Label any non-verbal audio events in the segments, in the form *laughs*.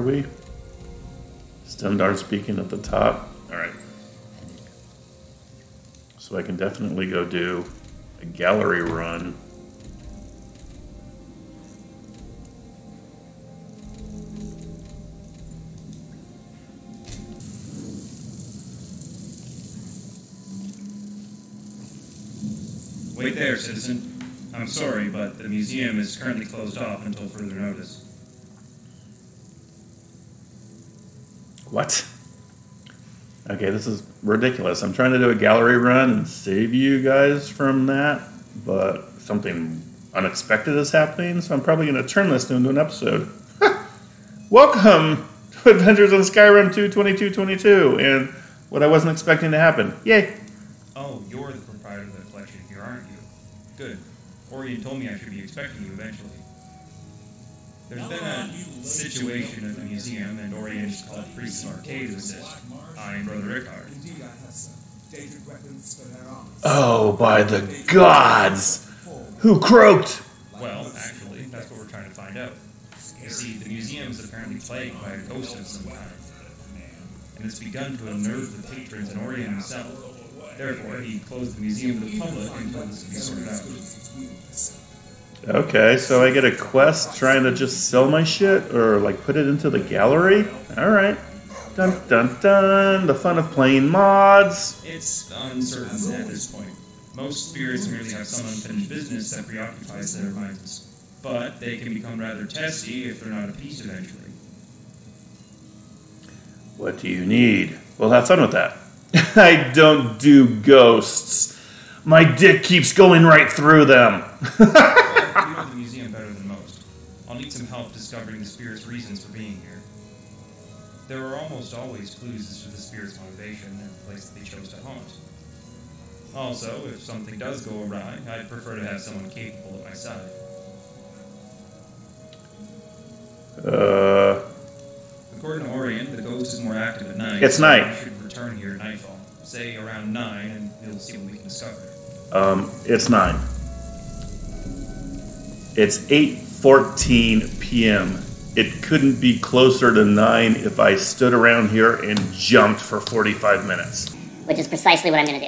are we? Stendarr speaking at the top. All right. So I can definitely go do a gallery run. Wait there, citizen. I'm sorry, but the museum is currently closed off until further notice. What? Okay, this is ridiculous. I'm trying to do a gallery run and save you guys from that, but something unexpected is happening, so I'm probably going to turn this into an episode. *laughs* Welcome to Adventures in Skyrim 2 2222 and what I wasn't expecting to happen. Yay! Oh, you're the proprietor of the collection here, aren't you? Good. Auryen told me I should be expecting you eventually. There's been a situation at the museum, in Auryen called Priest Arcade to assist. I and Brother Rickard. Indeed, I have some dated weapons for their arms. Oh, by the gods! Who croaked? Well, actually, that's what we're trying to find out. You see, the museum is apparently plagued by a ghost of some kind. And it's begun to unnerve the patrons and Auryen himself. Therefore, he closed the museum to the public until this can be sorted out. Okay, so I get a quest trying to just sell my shit or like put it into the gallery? Alright. Dun dun dun. The fun of playing mods. It's uncertain at this point. Most spirits merely have some unfinished business that preoccupies their minds. But they can become rather testy if they're not appeased eventually. What do you need? Well, have fun with that. *laughs* I don't do ghosts. My dick keeps going right through them. *laughs* discovering the spirit's reasons for being here. There are almost always clues as to the spirit's motivation and the place that they chose to haunt. Also, if something does go awry, I'd prefer to have someone capable at my side. Uh, According to Auryen, the ghost is more active at night. It's so night. I should return here at nightfall. Say around 9, and we'll see what we can discover. um, it's nine. It's 8:14 p.m. It couldn't be closer to nine if I stood around here and jumped for 45 minutes. which is precisely what I'm gonna do.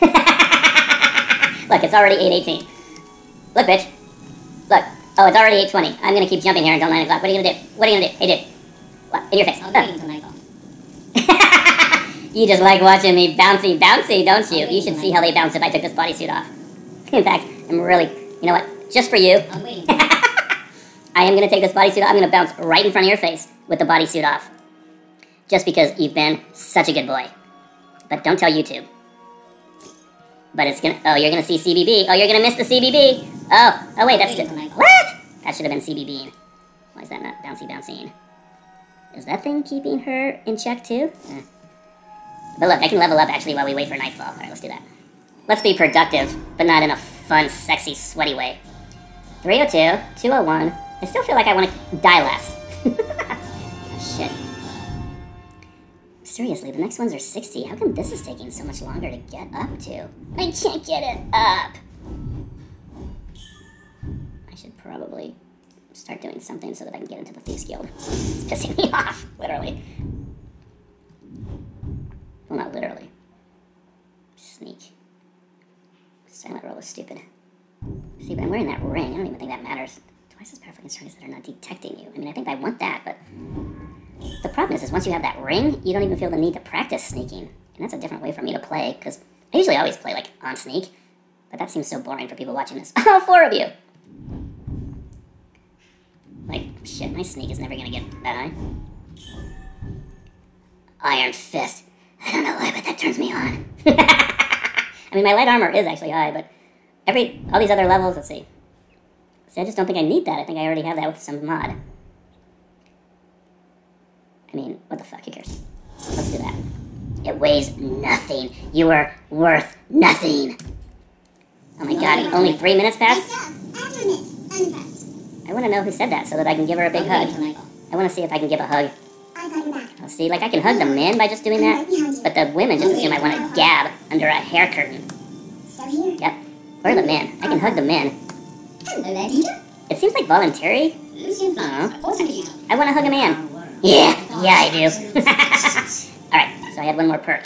*laughs* Look, it's already 8.18. Look, bitch. Look. Oh, it's already 8.20. I'm gonna keep jumping here until 9 o'clock. What are you gonna do? What are you gonna do? Hey, dude. What? In your face. I'll Oh. wait until nightfall. *laughs* You just like watching me bouncy, bouncy, don't you? You should see how they bounce if I took this bodysuit off. *laughs* In fact, I'm really, you know what? Just for you, I'm waiting. I am gonna take this bodysuit off. I'm gonna bounce right in front of your face with the bodysuit off. Just because you've been such a good boy. But don't tell YouTube. But it's gonna. Oh, you're gonna see CBB. Oh, you're gonna miss the CBB. Oh, oh wait, that's just what? That should have been CBB. Why is that not bouncy bouncing? Is that thing keeping her in check too? Eh. But look, I can level up actually while we wait for nightfall. All right, let's do that. Let's be productive, but not in a fun, sexy, sweaty way. 302, 201. I still feel like I want to die less. *laughs* Oh, shit. Seriously, the next ones are 60. How come this is taking so much longer to get up to? I can't get it up. I should probably start doing something so that I can get into the Thieves Guild. *laughs* It's pissing me *laughs* off, literally. Well, not literally. Sneak. Silent roll is stupid. See, but I'm wearing that ring. I don't even think that matters. Twice as powerful against targets that are not detecting you. I mean, I think I want that, but the problem is, is once you have that ring, you don't even feel the need to practice sneaking, and that's a different way for me to play. Because I usually always play like on sneak, but that seems so boring for people watching this. *laughs* All four of you. Like shit, my sneak is never gonna get that high. Iron Fist. I don't know why, but that turns me on. *laughs* I mean, my light armor is actually high, but every all these other levels. Let's see. I just don't think I need that. I think I already have that with some mod. I mean, what the fuck? Who cares? Let's do that. It weighs nothing. You are worth nothing. Oh my god, only three minutes passed? After a minute, unimpressed. I want to know who said that so that I can give her a big hug. wait until nightfall. I want to see if I can give a hug. I got your back. Oh, see, like I can hug the men by just doing that, but the women just assume I want to gab under a hair curtain. Yep. Or the man. I can hug the man. Hello there, teacher. It seems like voluntary. Lucien Flavius. Aw. What do you I want to hug a man. Yeah, yeah, I do. *laughs* Alright, so I had one more perk.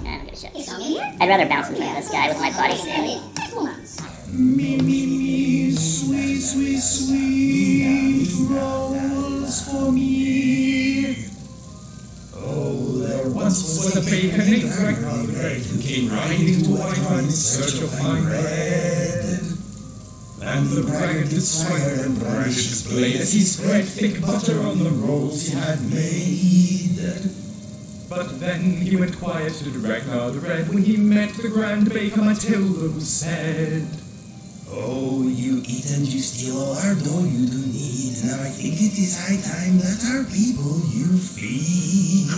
I don't give a shit. Is song in here? I'd rather bounce in front of this guy with my body stamina. Me, me, me, sweet, sweet, sweet rolls for me. Oh, there once was a bacon named Ragnar the who came riding to Whiterun in search of fine bread. And the braggart did swagger and brandish his blade as he spread thick butter on the rolls he had made. But then he went quiet to Ragnar the Red when he met the grand baker Matilda who said, Oh, you eat and you steal all our dough you do need. Now I think it is high time that our people you feed.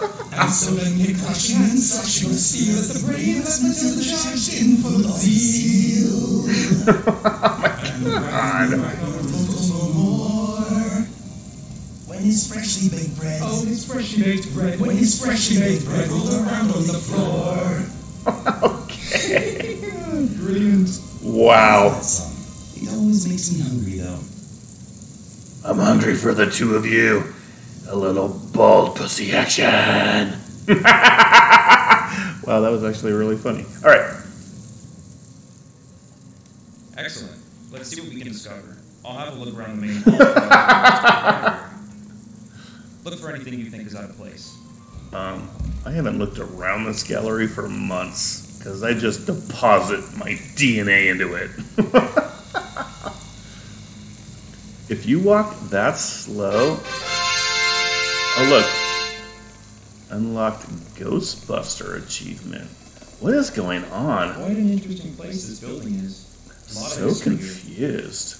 *laughs* And so then he clashing and slashing with steel as the bravest Matilda charged in full of zeal. and the grand Ragnar told no more. when his freshly baked bread, Oh, his freshly baked bread, when his freshly baked bread rolled around on the floor. Okay. *laughs* Brilliant. Wow. It always makes me hungry though. I'm hungry for the two of you. A little bald pussy action. *laughs* wow, that was actually really funny. All right. Excellent. Let's see what we can discover. I'll have a look around the main hall. *laughs* look for anything you think is out of place. Um, I haven't looked around this gallery for months because I just deposit my DNA into it. *laughs* if you walk that slow, oh look, unlocked Ghostbuster achievement. What is going on? Quite an interesting place this building is. A lot of So confused.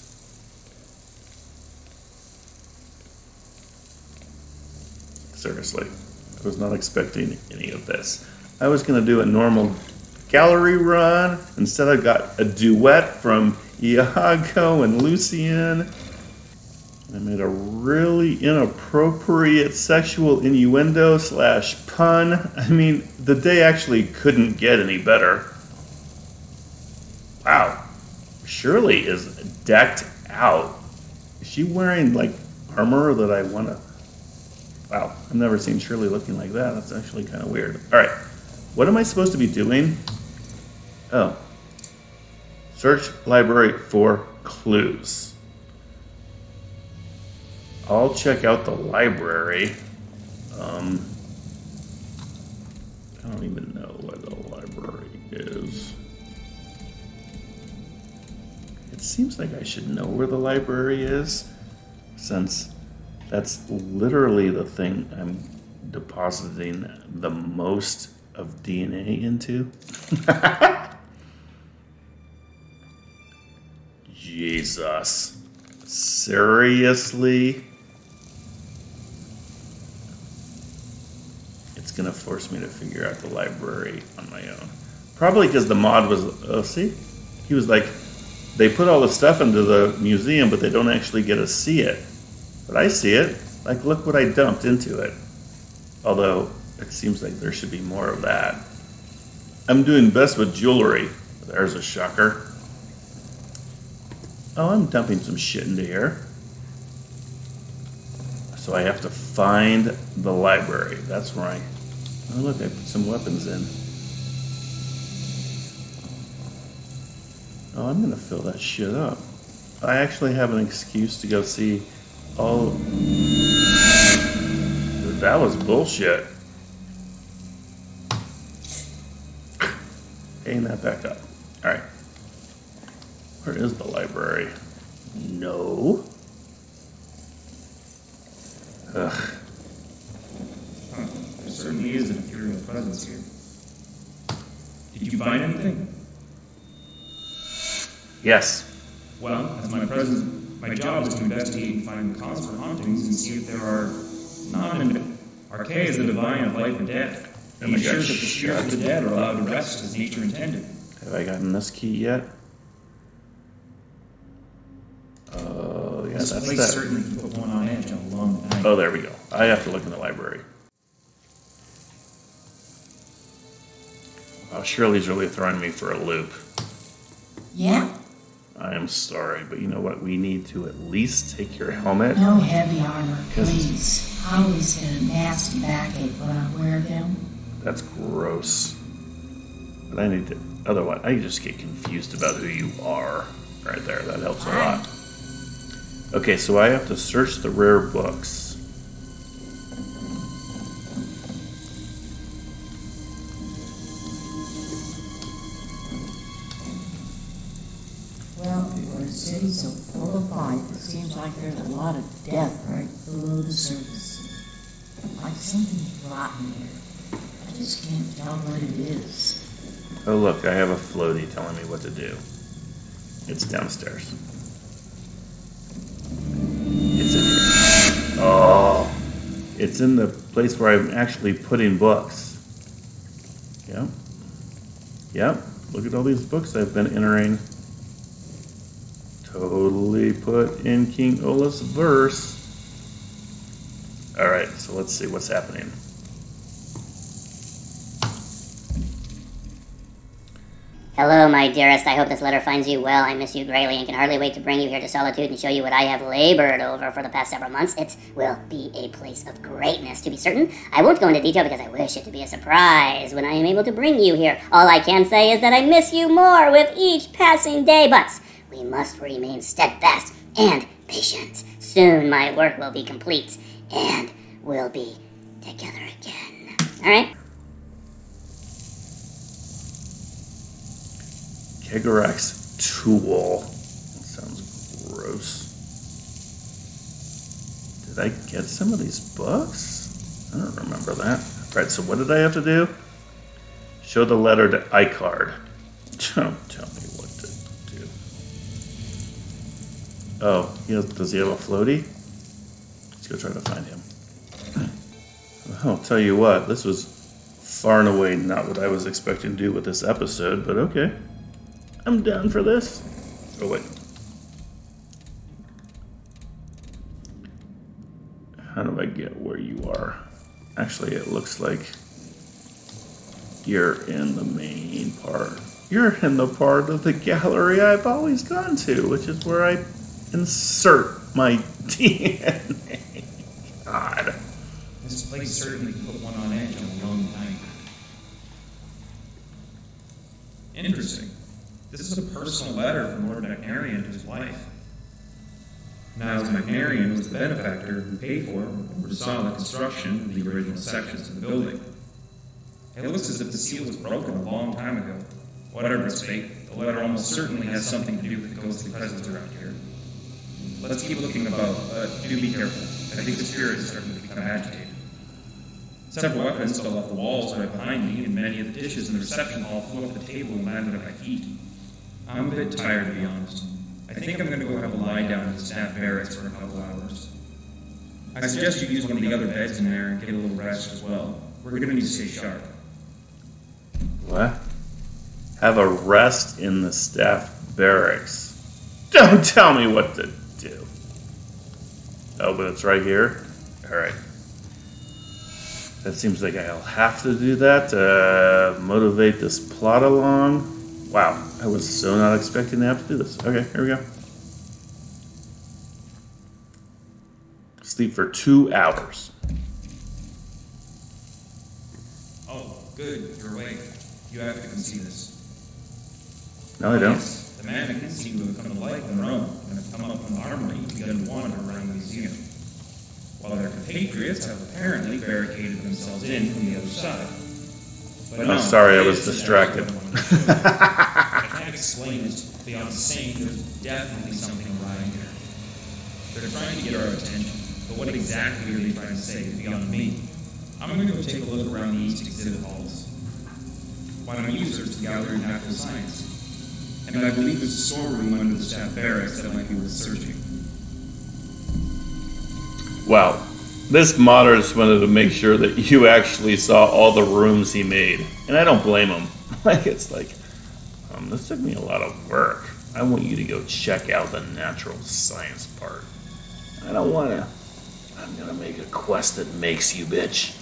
Seriously, I was not expecting any of this. I was going to do a normal gallery run. Instead, I got a duet from Inigo and Lucien. Made a really inappropriate sexual innuendo slash pun. I mean, the day actually couldn't get any better. Wow. Shirley is decked out. Is she wearing like armor that I want to? Wow, I've never seen Shirley looking like that. That's actually kind of weird. All right, what am I supposed to be doing? Oh, search library for clues. I'll check out the library. Um, I don't even know where the library is. It seems like I should know where the library is, since that's literally the thing I'm depositing the most of DNA into. *laughs* Jesus. Seriously? It's gonna force me to figure out the library on my own. Probably because the mod was. Oh, see? He was like, they put all the stuff into the museum, but they don't actually get to see it. But I see it. Like, look what I dumped into it. Although, it seems like there should be more of that. I'm doing best with jewelry. There's a shocker. Oh, I'm dumping some shit into here. So I have to find the library. That's where I. Oh, look, I put some weapons in. Oh, I'm gonna fill that shit up. I actually have an excuse to go see all. That was bullshit. Hang that back up. Alright. Where is the library? No. Ugh. Certainly is an imperial presence here. Did you find anything? Yes. Well, as my present, my job is to investigate and find the cause for hauntings and see if there are non Arkay is the divine of life and death. Oh He my ensures that the spirits of the dead are allowed to rest as nature intended. Have I gotten this key yet? Uh, oh, yeah, This that's place that. certainly put one on edge on a long night. Oh, there we go. I have to look in the library. Oh, Shirley's really throwing me for a loop. Yeah? I am sorry, but you know what? We need to at least take your helmet. No heavy armor, please. I always get a nasty backache when I wear them. That's gross. But I need to. Otherwise, I just get confused about who you are. Right there, that helps a lot. Okay, so I have to search the rare books. I just can't tell what it is. Oh, look, I have a floaty telling me what to do. It's downstairs. It's in here. Oh, it's in the place where I'm actually putting books. Yep. Yep. Look at all these books I've been entering. Totally put in King Olaf's verse. All right, so let's see what's happening. Hello, my dearest. I hope this letter finds you well. I miss you greatly and can hardly wait to bring you here to Solitude and show you what I have labored over for the past several months. It will be a place of greatness, to be certain. I won't go into detail because I wish it to be a surprise when I am able to bring you here. All I can say is that I miss you more with each passing day, but we must remain steadfast and patient. Soon my work will be complete and we'll be together again. All right? Kegarax tool. That sounds gross. Did I get some of these books? I don't remember that. Right, so what did I have to do? Show the letter to iCard. *laughs* Don't tell me what to do. Oh, he has, does he have a floaty? Let's go try to find him. *clears throat* I'll tell you what, this was far and away not what I was expecting to do with this episode, but okay. I'm down for this. Oh, wait. How do I get where you are? Actually, it looks like you're in the main part. You're in the part of the gallery I've always gone to, which is where I insert my *laughs* DNA. God. This place certainly put one on edge on a long night. Interesting. This is a personal letter from Lord Macnarian to his wife. Niles Macnarian was the benefactor who paid for or oversaw the construction of the original sections of the building. It looks as if the seal was broken a long time ago. Whatever its fate, the letter almost certainly has something to do with the ghostly presence around here. Let's keep looking above, but do be careful. I think the spirit is starting to become agitated. Several weapons fell off the walls right behind me, and many of the dishes in the reception hall flew off the table and landed at my feet. I'm a bit tired, to be honest. I think I'm going to go have a lie down in the staff barracks for a couple hours. I suggest you use one of the other beds in there and get a little rest as well. We're going to need to stay sharp. What? Have a rest in the staff barracks. *laughs* Don't tell me what to do. Oh, but it's right here? Alright. That seems like I'll have to do that to motivate this plot along. Wow, I was so not expecting to have to do this. Okay, here we go. Sleep for two hours. Oh, good, you're awake. You have to come see this. No, I don't. Yes, the mannequins seem to have come to life on their own and have come up from the armory and begun to wander around the museum. While their compatriots have apparently barricaded themselves in from the other side. But I'm sorry, I was distracted. I can't explain it beyond saying there's definitely something awry here. They're trying to get our attention, but what exactly are they trying to say is beyond me. I'm going to go take a look around the east exhibit halls. Why don't you search the gallery of natural science? And I believe there's a storeroom under the staff barracks that might be worth searching. Wow. This modernist wanted to make sure that you actually saw all the rooms he made, and I don't blame him. *laughs* Like it's like, um, this took me a lot of work. I want you to go check out the natural science part. I don't want to. I'm gonna make a quest that makes you, bitch.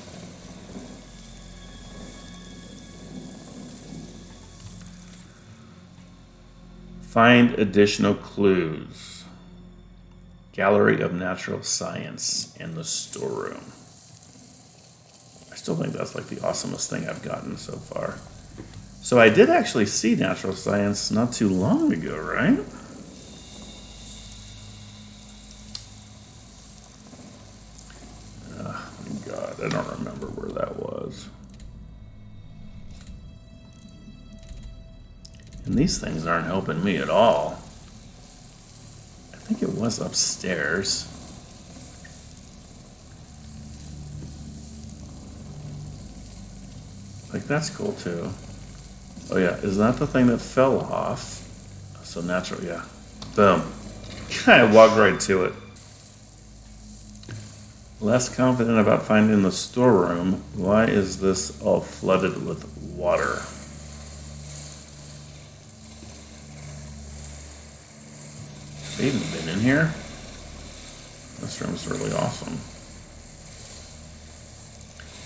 Find additional clues. Gallery of Natural Science and the storeroom. I still think that's like the awesomest thing I've gotten so far. So I did actually see natural science not too long ago, right? Oh my god, I don't remember where that was. And these things aren't helping me at all. Was upstairs. Like, that's cool too. Oh, yeah, is that the thing that fell off? So natural, yeah. Boom. *laughs* I walked right to it. Less confident about finding the storeroom. Why is this all flooded with water? Have they even been in here? This room's really awesome.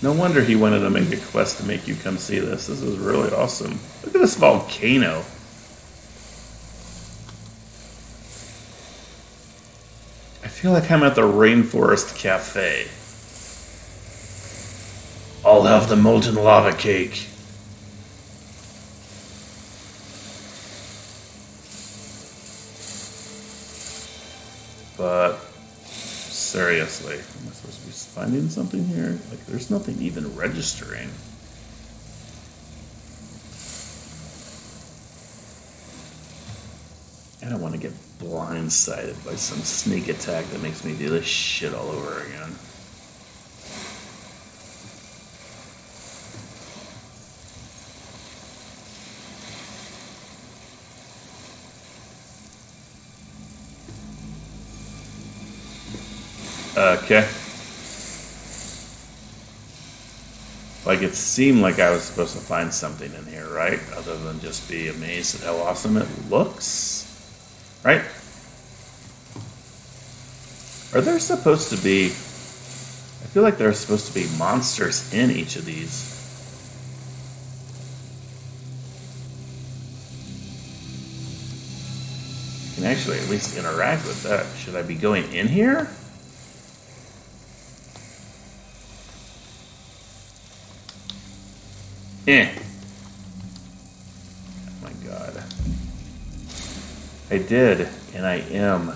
No wonder he wanted to make a quest to make you come see this. This is really awesome. Look at this volcano. I feel like I'm at the Rainforest Cafe. I'll have the molten lava cake. But seriously, am I supposed to be finding something here? Like, there's nothing even registering. I don't want to get blindsided by some sneak attack that makes me do this shit all over again. Uh, okay. Like it seemed like I was supposed to find something in here, right? Other than just be amazed at how awesome it looks. Right? Are there supposed to be. I feel like there are supposed to be monsters in each of these. You can actually at least interact with that. Should I be going in here? Eh. Oh my god. I did, and I am.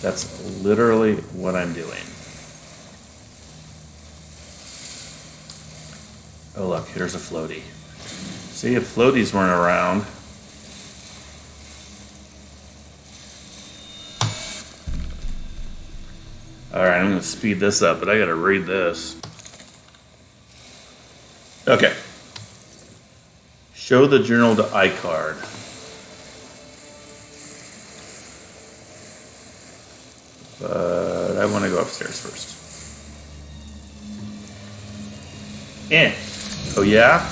That's literally what I'm doing. Oh look, here's a floaty. See if floaties weren't around. Alright, I'm gonna speed this up, but I gotta read this. Okay. Show the journal to iCard. But I want to go upstairs first. Eh. Oh, yeah?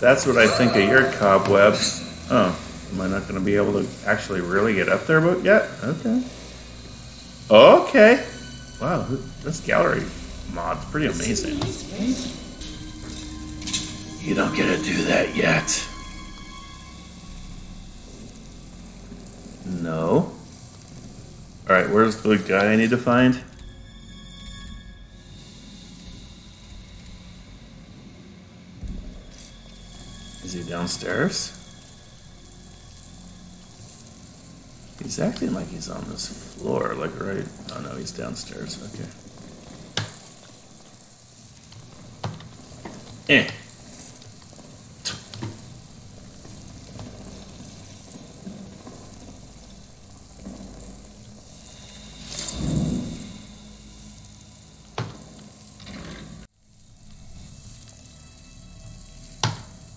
That's what I think of your cobwebs. Oh, am I not going to be able to actually really get up there yet? Okay. Okay. Wow, this gallery mod's pretty amazing. You don't get to do that yet. No. Alright, where's the guy I need to find? Is he downstairs? He's acting like he's on this floor, like right. Oh no, he's downstairs. Okay. Eh.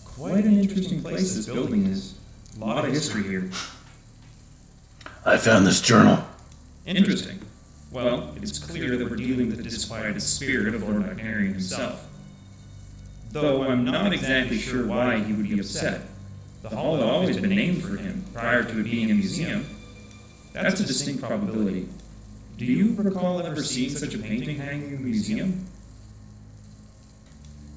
Quite an interesting place this building is. A lot of history here. I found this journal. Interesting. Well, it's clear that we're dealing with the disquieted spirit of Lord Magnarian himself. Though I'm not exactly sure why he would be upset. The hall had always been named for him prior to it being a museum. That's a distinct probability. Do you recall ever seeing such a painting hanging in the museum?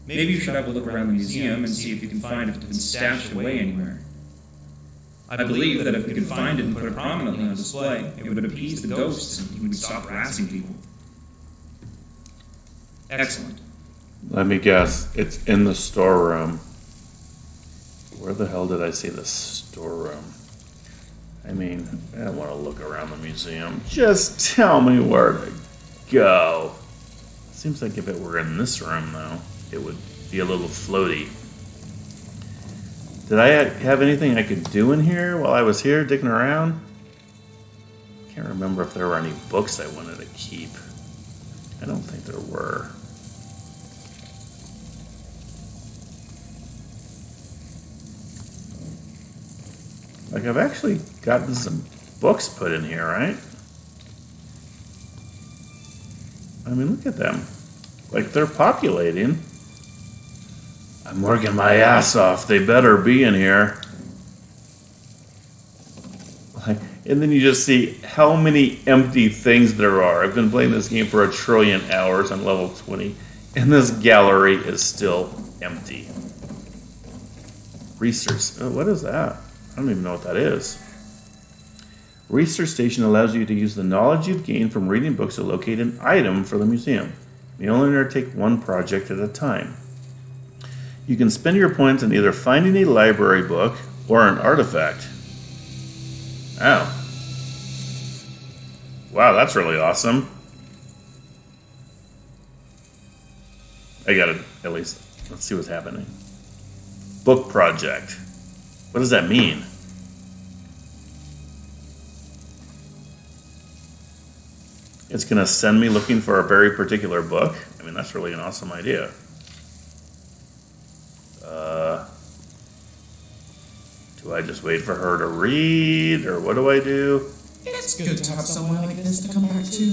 Maybe you should have a look around the museum and see if you can find if it's been stashed away anywhere. I believe that if we could find it and put it prominently on display, it would appease the ghosts and you would stop harassing people. Excellent. Let me guess. It's in the storeroom. Where the hell did I see the storeroom? I mean, I don't want to look around the museum. Just tell me where to go. Seems like if it were in this room, though, it would be a little floaty. Did I have anything I could do in here while I was here digging around? Can't remember if there were any books I wanted to keep. I don't think there were. Like, I've actually gotten some books put in here, right? I mean, look at them. Like, they're populating. I'm working my ass off. They better be in here. Like, and then you just see how many empty things there are. I've been playing this game for a trillion hours on level 20, and this gallery is still empty. Research. Oh, what is that? I don't even know what that is. Research Station allows you to use the knowledge you've gained from reading books to locate an item for the museum. You only undertake one project at a time. You can spend your points on either finding a library book or an artifact. Oh. Wow, that's really awesome. I gotta at least let's see what's happening. Book project. What does that mean? It's going to send me looking for a very particular book. I mean, that's really an awesome idea. Uh, do I just wait for her to read, or what do I do? It's good to have someone like this to come back to.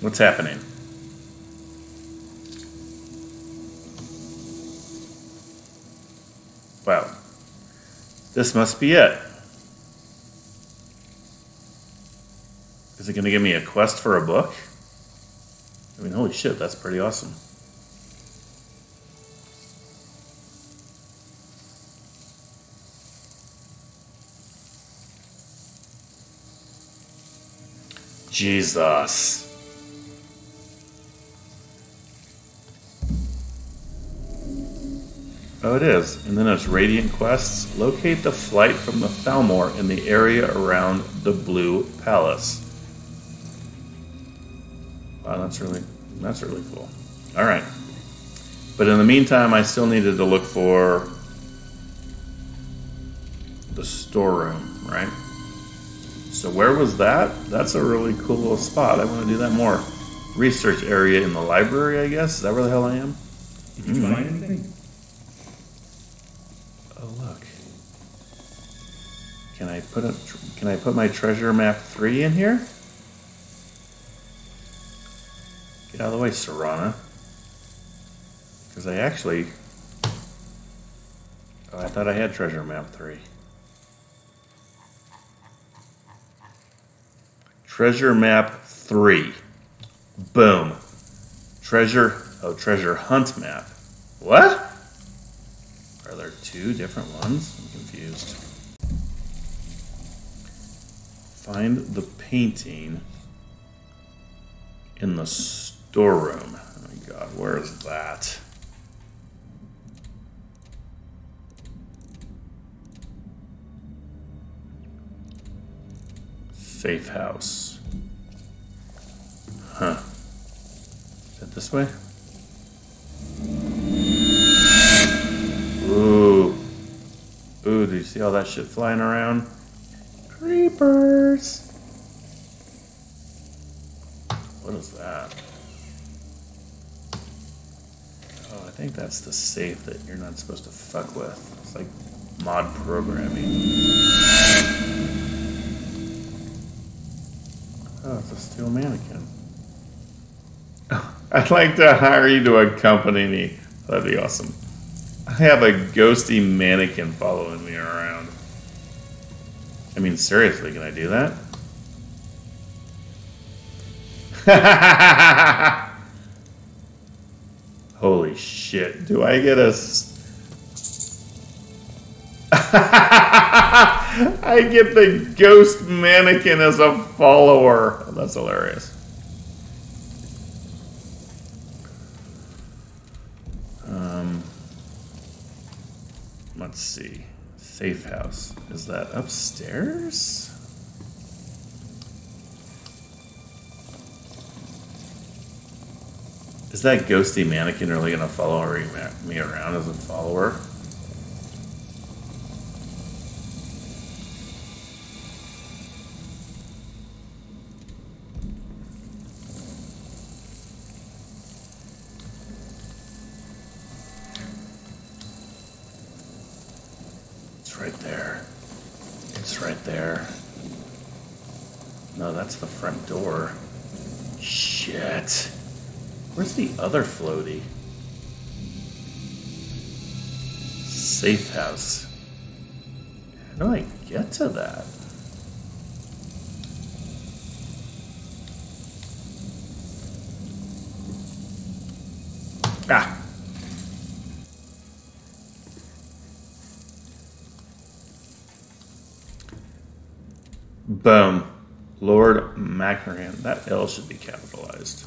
What's happening? Wow. This must be it. Is it going to give me a quest for a book? I mean, holy shit, that's pretty awesome. Jesus. Oh, it is. And then it's Radiant Quests. Locate the flight from the Thalmor in the area around the Blue Palace. Wow, that's really that's really cool. All right. But in the meantime, I still needed to look for the storeroom, right? So where was that? That's a really cool little spot. I want to do that more. Research area in the library, I guess. Is that where the hell I am? Did you find anything? Put a can I put my treasure map three in here? Get out of the way, Serana. Because I actually Oh, I thought I had treasure map three. Treasure map three. Boom. Treasure oh treasure hunt map. What? Are there two different ones? I'm confused. Find the painting in the storeroom. Oh my god, where is that? Safe house. Huh. Is it this way? Ooh. Ooh, do you see all that shit flying around? Creepers! What is that? Oh, I think that's the safe that you're not supposed to fuck with. It's like mod programming. Oh, it's a steel mannequin. *laughs* I'd like to hire you to accompany me. That'd be awesome. I have a ghosty mannequin following me around. I mean, seriously, can I do that? *laughs* Holy shit. Do I get a... *laughs* I get the ghost mannequin as a follower. That's hilarious. Um, let's see. Safe house. Is that upstairs? Is that ghosty mannequin really gonna follow me around as a follower? It's right there. It's right there. No, that's the front door. Shit. Where's the other floaty? Safe house. How do I get to that? Ah. Boom. Lord Macran. That L should be capitalized.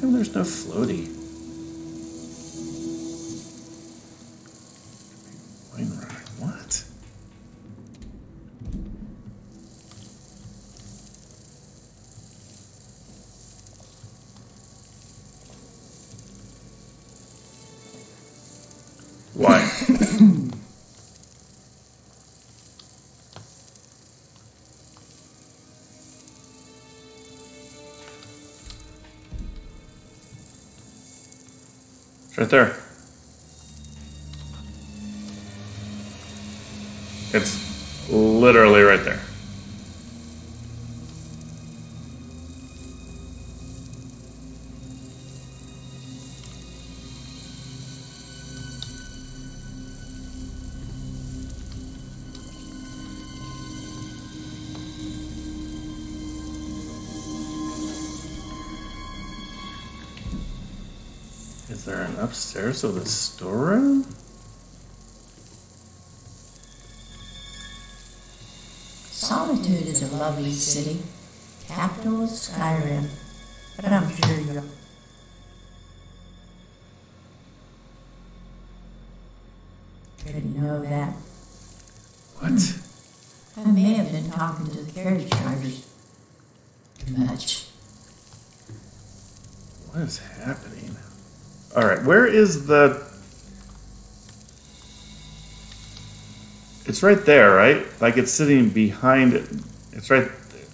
Come there's no floaty? Right there. It's literally there. An upstairs of a storeroom? Solitude is a lovely city, capital of Skyrim, but I'm sure you're. Didn't know that. What? I may have been talking to the carriage drivers too much. What is happening? All right, where is the? It's right there, right? Like it's sitting behind it. It's right. There.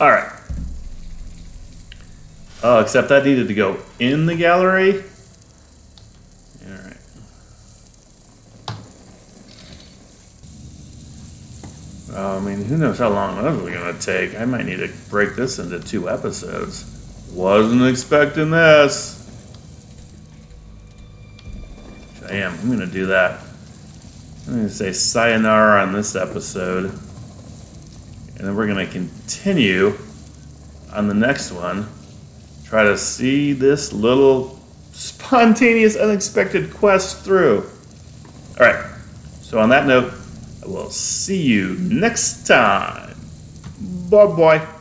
All right. Oh, except that needed to go in the gallery. All right. Oh, I mean, who knows how long that was going to take? I might need to break this into two episodes. Wasn't expecting this. I'm going to do that. I'm going to say sayonara on this episode. And then we're going to continue on the next one. Try to see this little spontaneous, unexpected quest through. All right. So, on that note, I will see you next time. Bye bye.